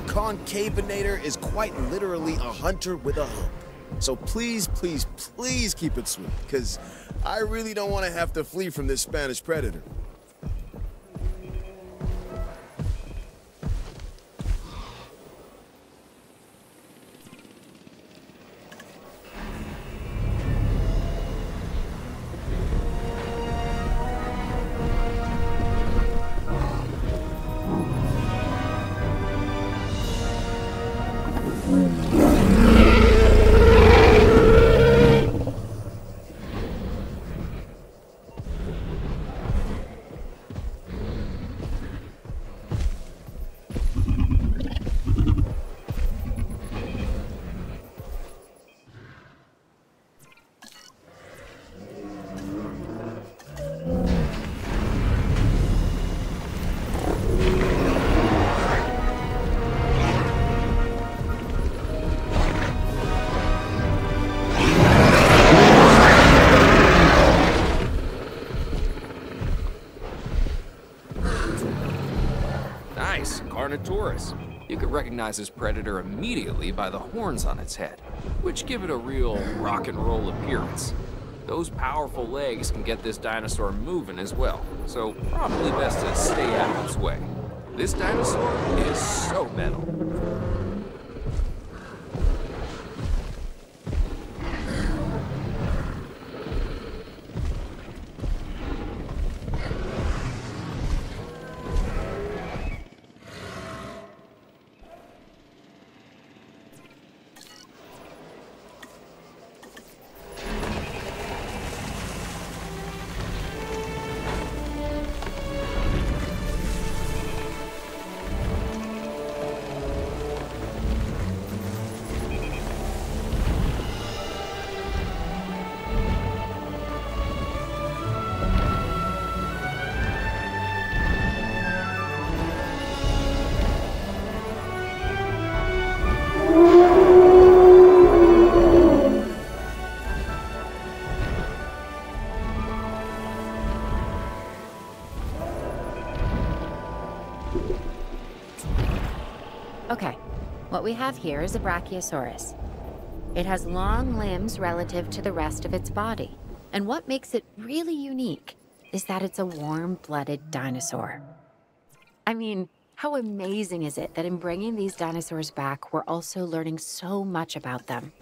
Concavenator is quite literally a hunter with a hump. So please, please, please keep it sweet, because I really don't want to have to flee from this Spanish predator. You could recognize this predator immediately by the horns on its head, which give it a real rock and roll appearance. Those powerful legs can get this dinosaur moving as well, so probably best to stay out of its way. This dinosaur is so metal. Okay, what we have here is a Brachiosaurus. It has long limbs relative to the rest of its body. And what makes it really unique is that it's a warm blooded dinosaur. I mean, how amazing is it that in bringing these dinosaurs back, we're also learning so much about them?